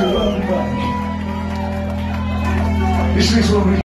your own way. This is what we